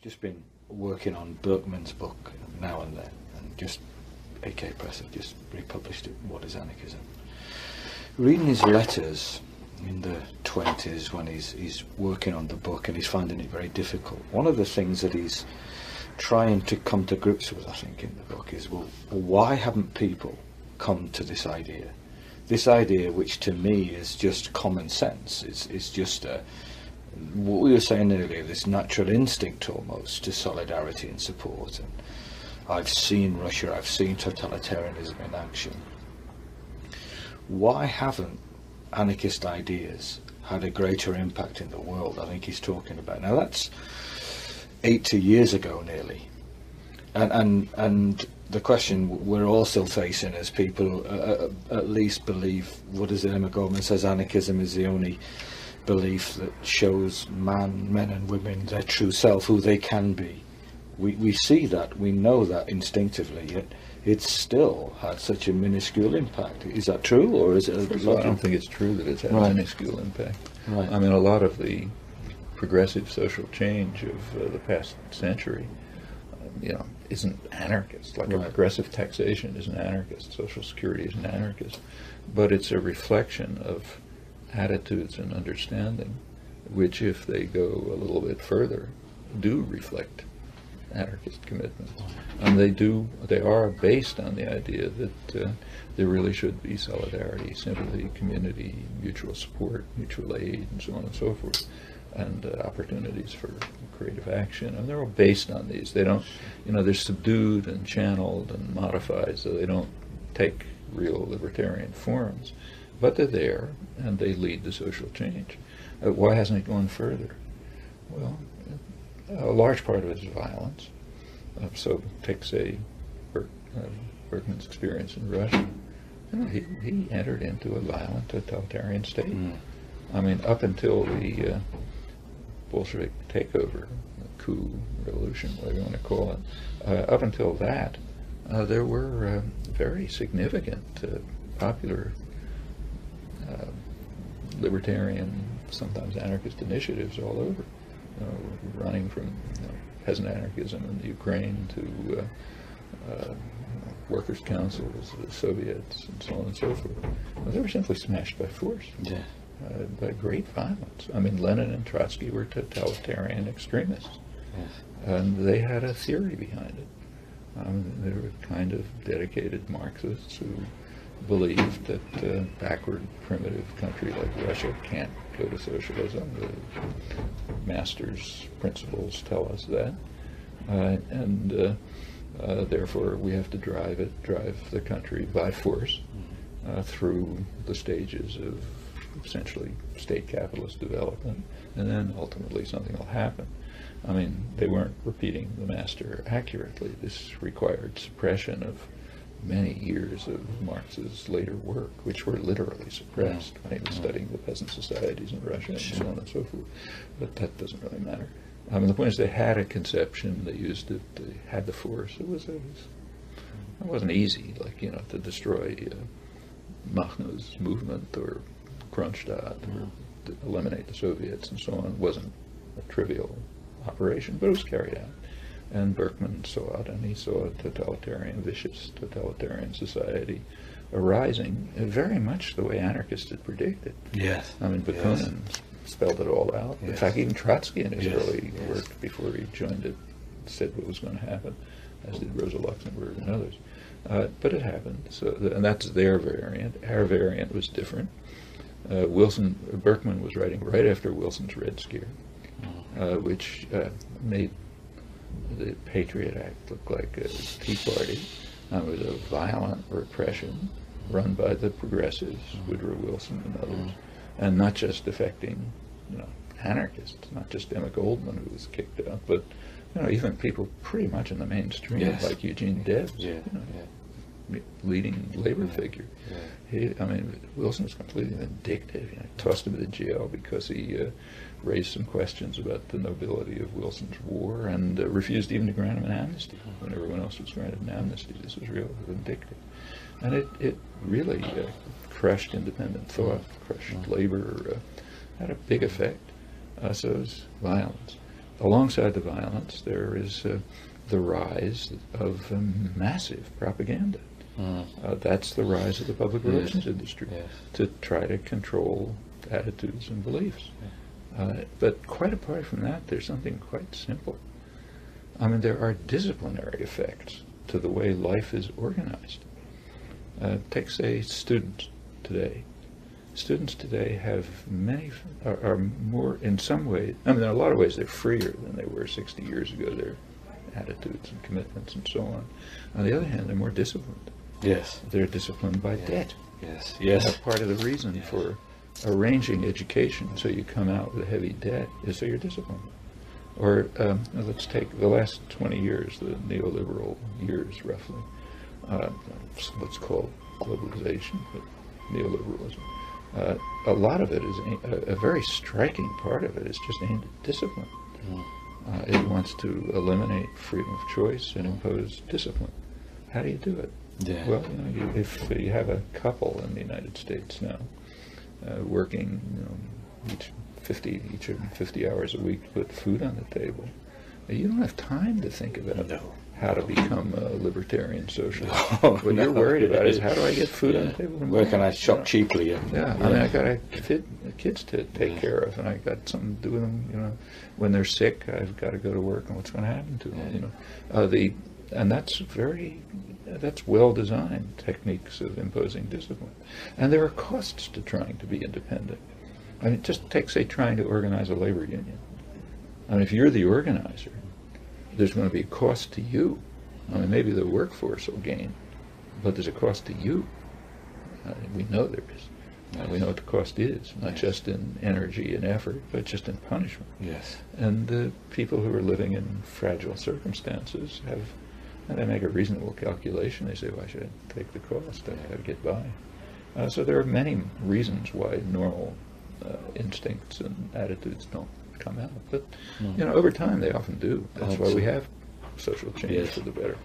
I've just been working on Berkman's book now and then, and just AK Press have just republished it. What is anarchism? Reading his letters in the 20s when he's he's working on the book and he's finding it very difficult. One of the things that he's trying to come to grips with, I think, in the book is well, why haven't people come to this idea? This idea, which to me is just common sense, is is just a what we were saying earlier, this natural instinct almost to solidarity and support. And I've seen Russia, I've seen totalitarianism in action. Why haven't anarchist ideas had a greater impact in the world? I think he's talking about. Now that's 80 years ago nearly. And, and, and the question we're all still facing as people uh, uh, at least believe, what is it, Emma Goldman says, anarchism is the only belief that shows man, men and women their true self, who they can be. We, we see that, we know that instinctively, yet it still had such a minuscule impact. Is that true, or is it a lot? I don't think it's true that it's had right. a minuscule impact. Right. I mean, a lot of the progressive social change of uh, the past century, um, you know, isn't anarchist. Like right. a progressive taxation is an anarchist, Social Security is an anarchist, but it's a reflection of attitudes and understanding, which, if they go a little bit further, do reflect anarchist commitments. And they do, they are based on the idea that uh, there really should be solidarity, sympathy, community, mutual support, mutual aid, and so on and so forth, and uh, opportunities for creative action. And they're all based on these. They don't, you know, they're subdued and channeled and modified, so they don't take real libertarian forms but they're there and they lead to social change. Uh, why hasn't it gone further? Well, a large part of it is violence. Uh, so take, say, Berk, uh, Berkman's experience in Russia. You know, he, he entered into a violent totalitarian state. Mm. I mean, up until the uh, Bolshevik takeover, coup, revolution, whatever you want to call it, uh, up until that, uh, there were uh, very significant popular uh, libertarian, sometimes anarchist initiatives all over, uh, running from you know, peasant anarchism in the Ukraine to uh, uh, workers' councils, the Soviets, and so on and so forth. Well, they were simply smashed by force. Yeah. Uh, by great violence. I mean, Lenin and Trotsky were totalitarian extremists, yes. and they had a theory behind it. Um, they were kind of dedicated Marxists who believed that a uh, backward, primitive country like Russia can't go to socialism. The master's principles tell us that. Uh, and uh, uh, therefore, we have to drive it, drive the country by force uh, through the stages of essentially state capitalist development, and then ultimately something will happen. I mean, they weren't repeating the master accurately. This required suppression of many years of Marx's later work, which were literally suppressed when he was studying the peasant societies in Russia and so on and so forth. But that doesn't really matter. I mean, the point is they had a conception, they used it, they had the force. It was, it, was, it wasn't easy, like, you know, to destroy uh, movement or Kronstadt or to eliminate the Soviets and so on. It wasn't a trivial operation, but it was carried out. And Berkman saw it, and he saw a totalitarian, vicious totalitarian society arising very much the way anarchists had predicted. Yes. I mean, Bakunin yes. spelled it all out. Yes. In fact, even Trotsky in his yes. early work before he joined it said what was going to happen, as did Rosa Luxemburg and others. Uh, but it happened. So, and that's their variant. Our variant was different. Uh, Wilson Berkman was writing right after Wilson's Red Scare, mm-hmm. uh, which uh, made the Patriot Act looked like a Tea Party. it was a violent repression run by the progressives, Woodrow Wilson and others, and not just affecting, you know, anarchists, not just Emma Goldman who was kicked out, but you know, even people pretty much in the mainstream, yes. like Eugene Debs, yeah. you know, yeah. Leading labor figure. He, I mean, Wilson was completely vindictive. You know, tossed him into jail because he uh, raised some questions about the nobility of Wilson's war and uh, refused even to grant him an amnesty when everyone else was granted an amnesty. This was real vindictive. And it, it really uh, crushed independent thought, crushed labor, uh, had a big effect. Uh, so it was violence. alongside the violence, there is uh, the rise of um, massive propaganda. Mm. Uh, that's the rise of the public Yes. relations industry Yes. to try to control attitudes and beliefs. Uh, but quite apart from that, there's something quite simple. I mean, there are disciplinary effects to the way life is organized. Uh, take, say, students today. Students today have many, are, are more, in some ways, I mean, in a lot of ways, they're freer than they were 60 years ago, their attitudes and commitments and so on. On the other hand, they're more disciplined. Yes. They're disciplined by Yeah. debt. Yes. That's Yes. part of the reason Yes. for arranging education so you come out with a heavy debt is so you're disciplined. Or um, let's take the last 20 years, the neoliberal years roughly. Uh, let's call globalization, but neoliberalism. Uh, a lot of it is a, a very striking part of it is just aimed at discipline. Mm. Uh, it wants to eliminate freedom of choice and impose discipline. How do you do it? Yeah. Well, you know, you, if you have a couple in the United States now uh, working, you know, each 50, each of 50 hours a week to put food on the table, you don't have time to think about No. how to become a libertarian socialist. No, what you're worried about is how do I get food on the table? Where can I shop You know? cheaply? And, Yeah, I mean, I got a kid, kids to take Yeah. care of, and I got something to do with them. You know, when they're sick, I've got to go to work, and what's going to happen to them? Yeah. You know, uh, the and that's very that's well designed techniques of imposing discipline, and there are costs to trying to be independent. I mean, just take say trying to organize a labor union. I mean, if you're the organizer, there's going to be a cost to you. I mean, maybe the workforce will gain, but there's a cost to you. Uh, we know there is. Uh, we know what the cost is, not just in energy and effort, but just in punishment. Yes. And the people who are living in fragile circumstances have, and they make a reasonable calculation. They say, why should I take the cost? I've got to get by. Uh, so there are many reasons why normal uh, instincts and attitudes don't come out. But, Mm. you know, over time they often do. That's why we have social change Yes. for the better.